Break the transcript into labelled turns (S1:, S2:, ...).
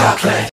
S1: chocolate.